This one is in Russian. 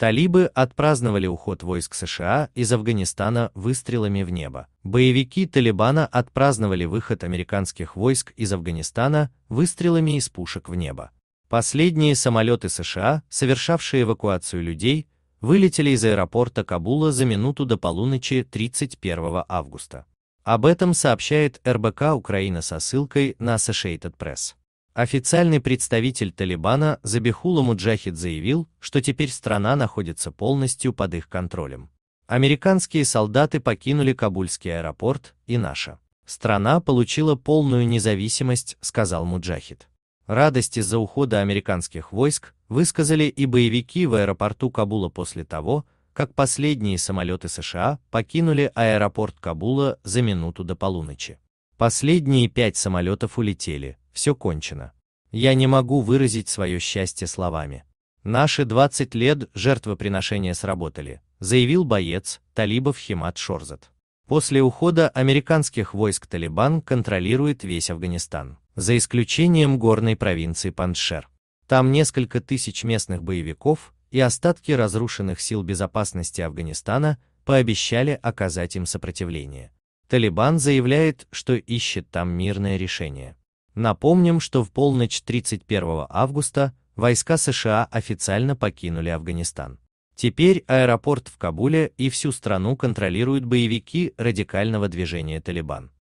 Талибы отпраздновали уход войск США из Афганистана выстрелами в небо. Боевики Талибана отпраздновали выход американских войск из Афганистана выстрелами из пушек в небо. Последние самолеты США, совершавшие эвакуацию людей, вылетели из аэропорта Кабула за минуту до полуночи 31 августа. Об этом сообщает РБК Украина со ссылкой на Associated Press. Официальный представитель Талибана Забихула Муджахид заявил, что теперь страна находится полностью под их контролем. Американские солдаты покинули Кабульский аэропорт, и наша страна получила полную независимость, сказал Муджахид. Радость из-за ухода американских войск высказали и боевики в аэропорту Кабула после того, как последние самолеты США покинули аэропорт Кабула за минуту до полуночи. Последние пять самолетов улетели, все кончено. Я не могу выразить свое счастье словами. Наши 20 лет жертвоприношения сработали, заявил боец талибов Химат Шорзат. После ухода американских войск Талибан контролирует весь Афганистан, за исключением горной провинции Паншер. Там несколько тысяч местных боевиков и остатки разрушенных сил безопасности Афганистана пообещали оказать им сопротивление. Талибан заявляет, что ищет там мирное решение. Напомним, что в полночь 31 августа войска США официально покинули Афганистан. Теперь аэропорт в Кабуле и всю страну контролируют боевики радикального движения Талибан.